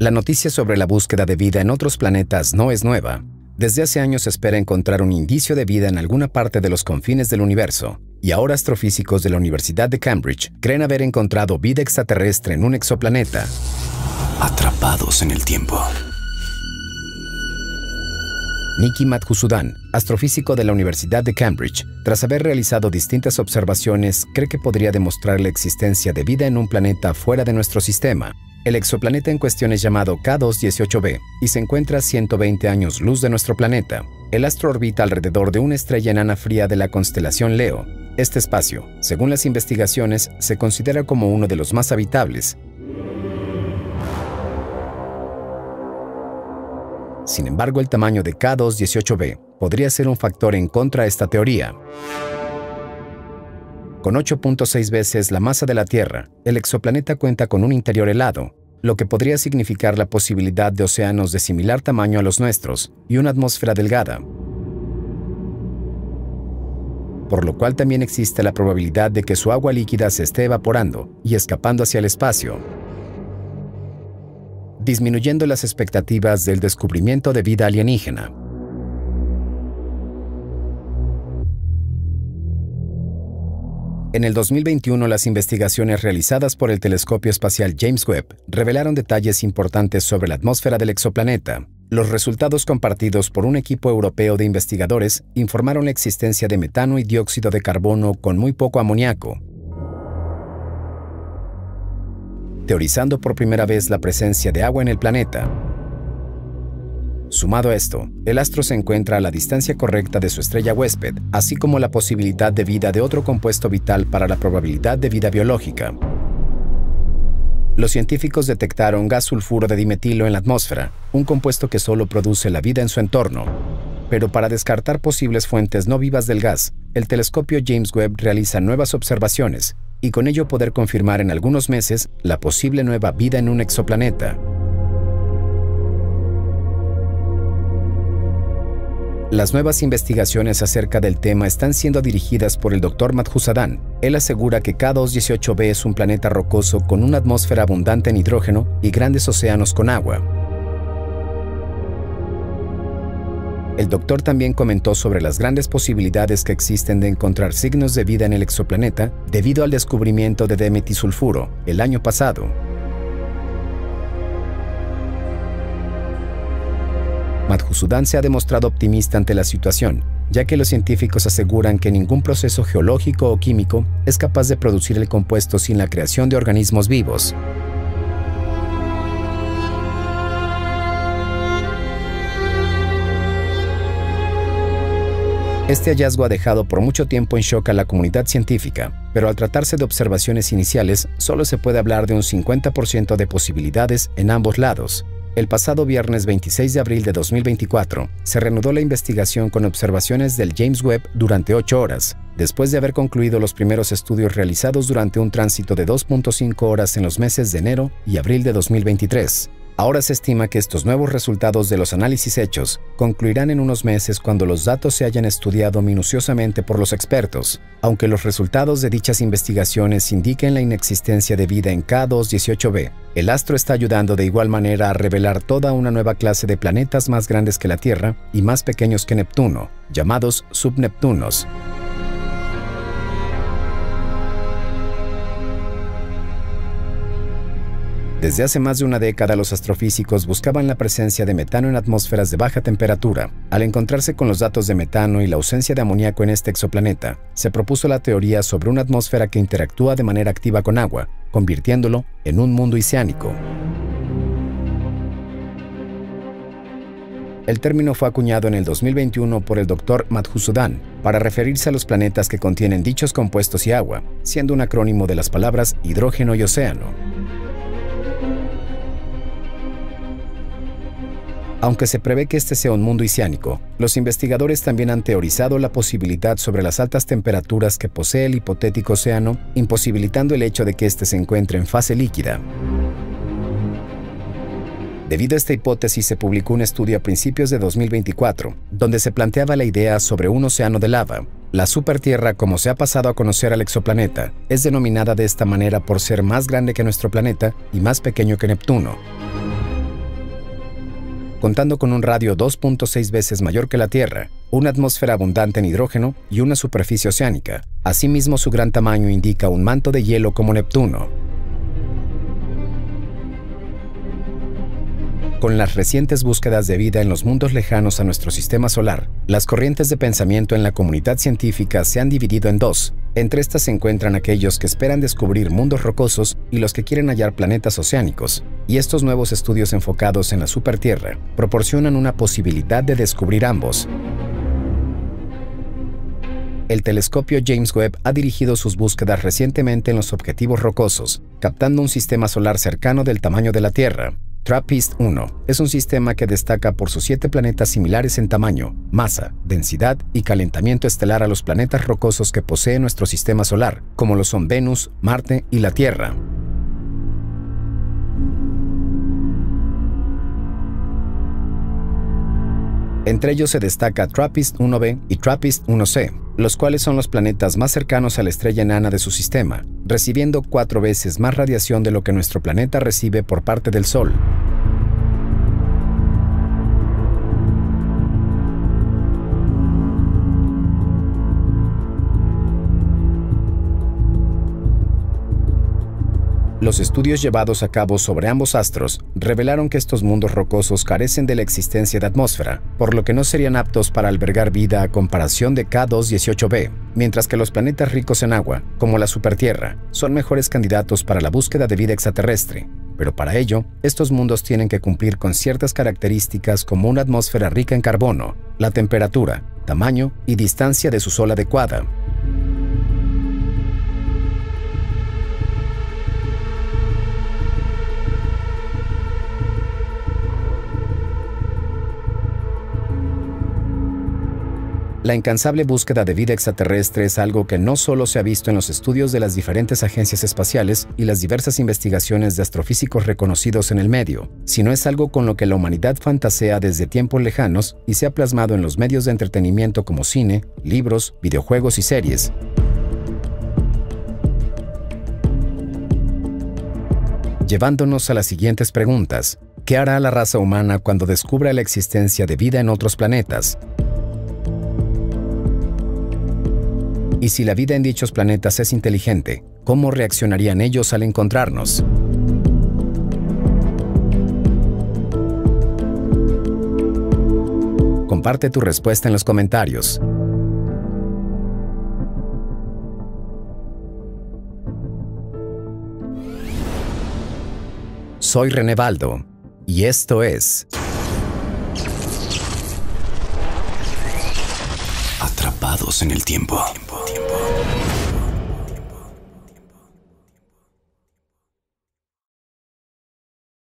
La noticia sobre la búsqueda de vida en otros planetas no es nueva. Desde hace años se espera encontrar un indicio de vida en alguna parte de los confines del universo, y ahora astrofísicos de la Universidad de Cambridge creen haber encontrado vida extraterrestre en un exoplaneta. Atrapados en el tiempo. Nikki Madhusudan, astrofísico de la Universidad de Cambridge, tras haber realizado distintas observaciones, cree que podría demostrar la existencia de vida en un planeta fuera de nuestro sistema. El exoplaneta en cuestión es llamado K218b y se encuentra a 120 años luz de nuestro planeta. El astro orbita alrededor de una estrella enana fría de la constelación Leo. Este espacio, según las investigaciones, se considera como uno de los más habitables, Sin embargo, el tamaño de K218b podría ser un factor en contra de esta teoría. Con 8.6 veces la masa de la Tierra, el exoplaneta cuenta con un interior helado, lo que podría significar la posibilidad de océanos de similar tamaño a los nuestros y una atmósfera delgada. Por lo cual también existe la probabilidad de que su agua líquida se esté evaporando y escapando hacia el espacio, disminuyendo las expectativas del descubrimiento de vida alienígena. En el 2021, las investigaciones realizadas por el telescopio espacial James Webb revelaron detalles importantes sobre la atmósfera del exoplaneta. Los resultados compartidos por un equipo europeo de investigadores informaron la existencia de metano y dióxido de carbono con muy poco amoníaco, teorizando por primera vez la presencia de agua en el planeta. Sumado a esto, el astro se encuentra a la distancia correcta de su estrella huésped, así como la posibilidad de vida de otro compuesto vital para la probabilidad de vida biológica. Los científicos detectaron gas sulfuro de dimetilo en la atmósfera, un compuesto que solo produce la vida en su entorno. Pero para descartar posibles fuentes no vivas del gas, el telescopio James Webb realiza nuevas observaciones, y con ello poder confirmar en algunos meses la posible nueva vida en un exoplaneta. Las nuevas investigaciones acerca del tema están siendo dirigidas por el Dr. Madhusadan. Él asegura que K218b es un planeta rocoso con una atmósfera abundante en hidrógeno y grandes océanos con agua. El doctor también comentó sobre las grandes posibilidades que existen de encontrar signos de vida en el exoplaneta debido al descubrimiento de demetisulfuro el año pasado. Madhusudan se ha demostrado optimista ante la situación, ya que los científicos aseguran que ningún proceso geológico o químico es capaz de producir el compuesto sin la creación de organismos vivos. Este hallazgo ha dejado por mucho tiempo en shock a la comunidad científica, pero al tratarse de observaciones iniciales, solo se puede hablar de un 50% de posibilidades en ambos lados. El pasado viernes 26 de abril de 2024, se reanudó la investigación con observaciones del James Webb durante 8 horas, después de haber concluido los primeros estudios realizados durante un tránsito de 2.5 horas en los meses de enero y abril de 2023. Ahora se estima que estos nuevos resultados de los análisis hechos concluirán en unos meses cuando los datos se hayan estudiado minuciosamente por los expertos, aunque los resultados de dichas investigaciones indiquen la inexistencia de vida en K218b. El astro está ayudando de igual manera a revelar toda una nueva clase de planetas más grandes que la Tierra y más pequeños que Neptuno, llamados subneptunos. Desde hace más de una década los astrofísicos buscaban la presencia de metano en atmósferas de baja temperatura. Al encontrarse con los datos de metano y la ausencia de amoníaco en este exoplaneta, se propuso la teoría sobre una atmósfera que interactúa de manera activa con agua, convirtiéndolo en un mundo oceánico. El término fue acuñado en el 2021 por el Dr. Madhusudan para referirse a los planetas que contienen dichos compuestos y agua, siendo un acrónimo de las palabras hidrógeno y océano. Aunque se prevé que este sea un mundo oceánico, los investigadores también han teorizado la posibilidad sobre las altas temperaturas que posee el hipotético océano, imposibilitando el hecho de que éste se encuentre en fase líquida. Debido a esta hipótesis se publicó un estudio a principios de 2024, donde se planteaba la idea sobre un océano de lava. La supertierra, como se ha pasado a conocer al exoplaneta, es denominada de esta manera por ser más grande que nuestro planeta y más pequeño que Neptuno. Contando con un radio 2.6 veces mayor que la Tierra, una atmósfera abundante en hidrógeno y una superficie oceánica. Asimismo, su gran tamaño indica un manto de hielo como Neptuno. Con las recientes búsquedas de vida en los mundos lejanos a nuestro sistema solar, las corrientes de pensamiento en la comunidad científica se han dividido en dos. Entre estas se encuentran aquellos que esperan descubrir mundos rocosos y los que quieren hallar planetas oceánicos. Y estos nuevos estudios enfocados en la supertierra proporcionan una posibilidad de descubrir ambos. El telescopio James Webb ha dirigido sus búsquedas recientemente en los objetivos rocosos, captando un sistema solar cercano del tamaño de la Tierra, TRAPPIST-1 es un sistema que destaca por sus siete planetas similares en tamaño, masa, densidad y calentamiento estelar a los planetas rocosos que posee nuestro sistema solar, como lo son Venus, Marte y la Tierra. Entre ellos se destaca TRAPPIST-1b y TRAPPIST-1c, los cuales son los planetas más cercanos a la estrella enana de su sistema, recibiendo cuatro veces más radiación de lo que nuestro planeta recibe por parte del Sol. Los estudios llevados a cabo sobre ambos astros revelaron que estos mundos rocosos carecen de la existencia de atmósfera, por lo que no serían aptos para albergar vida a comparación de K2-18b, mientras que los planetas ricos en agua, como la supertierra, son mejores candidatos para la búsqueda de vida extraterrestre. Pero para ello, estos mundos tienen que cumplir con ciertas características como una atmósfera rica en carbono, la temperatura, tamaño y distancia de su sol adecuada, La incansable búsqueda de vida extraterrestre es algo que no solo se ha visto en los estudios de las diferentes agencias espaciales y las diversas investigaciones de astrofísicos reconocidos en el medio, sino es algo con lo que la humanidad fantasea desde tiempos lejanos y se ha plasmado en los medios de entretenimiento como cine, libros, videojuegos y series. Llevándonos a las siguientes preguntas. ¿Qué hará la raza humana cuando descubra la existencia de vida en otros planetas? Y si la vida en dichos planetas es inteligente, ¿cómo reaccionarían ellos al encontrarnos? Comparte tu respuesta en los comentarios. Soy René Baldo y esto es Atrapados en el tiempo. tiempo.